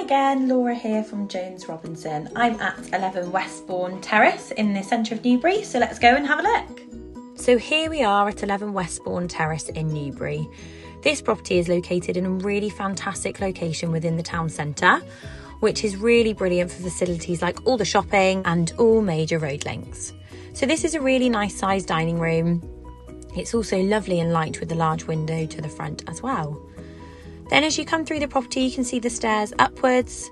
Hi again, Laura here from Jones Robinson. I'm at 11 Westbourne Terrace in the centre of Newbury, so let's go and have a look. So here we are at 11 Westbourne Terrace in Newbury. This property is located in a really fantastic location within the town centre, which is really brilliant for facilities like all the shopping and all major road links. So this is a really nice sized dining room. It's also lovely and light with a large window to the front as well. Then as you come through the property, you can see the stairs upwards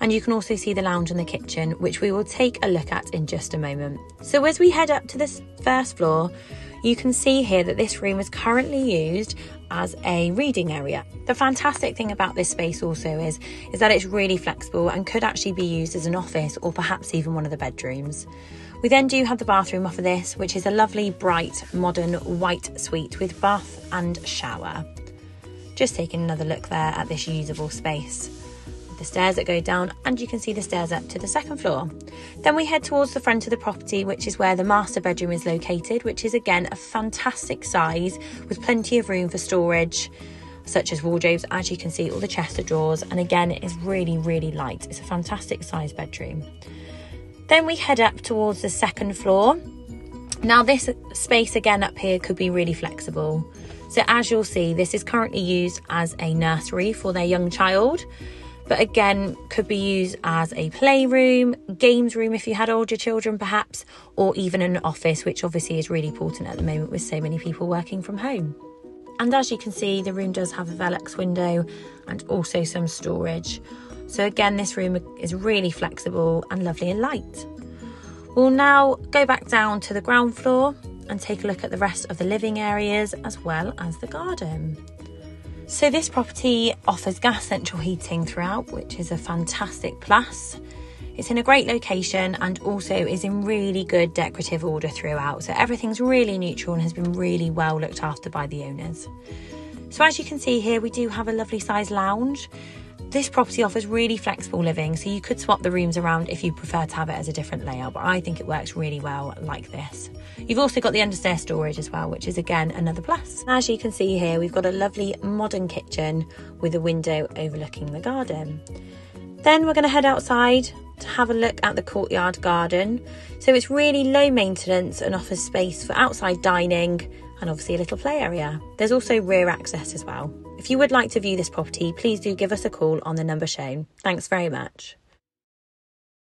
and you can also see the lounge and the kitchen, which we will take a look at in just a moment. So as we head up to this first floor, you can see here that this room is currently used as a reading area. The fantastic thing about this space also is, is that it's really flexible and could actually be used as an office or perhaps even one of the bedrooms. We then do have the bathroom off of this, which is a lovely, bright, modern white suite with bath and shower. Just taking another look there at this usable space. The stairs that go down, and you can see the stairs up to the second floor. Then we head towards the front of the property, which is where the master bedroom is located, which is again a fantastic size with plenty of room for storage, such as wardrobes. As you can see, all the chest of drawers, and again, it is really, really light. It's a fantastic size bedroom. Then we head up towards the second floor. Now, this space again up here could be really flexible. So as you'll see, this is currently used as a nursery for their young child, but again, could be used as a playroom, games room if you had older children perhaps, or even an office, which obviously is really important at the moment with so many people working from home. And as you can see, the room does have a Velux window and also some storage. So again, this room is really flexible and lovely and light. We'll now go back down to the ground floor and take a look at the rest of the living areas as well as the garden. So this property offers gas central heating throughout, which is a fantastic plus. It's in a great location and also is in really good decorative order throughout. So everything's really neutral and has been really well looked after by the owners. So as you can see here, we do have a lovely size lounge this property offers really flexible living, so you could swap the rooms around if you prefer to have it as a different layout, but I think it works really well like this. You've also got the understair storage as well, which is again another plus. As you can see here, we've got a lovely modern kitchen with a window overlooking the garden. Then we're going to head outside to have a look at the courtyard garden. So it's really low maintenance and offers space for outside dining and obviously a little play area. There's also rear access as well. If you would like to view this property, please do give us a call on the number shown. Thanks very much.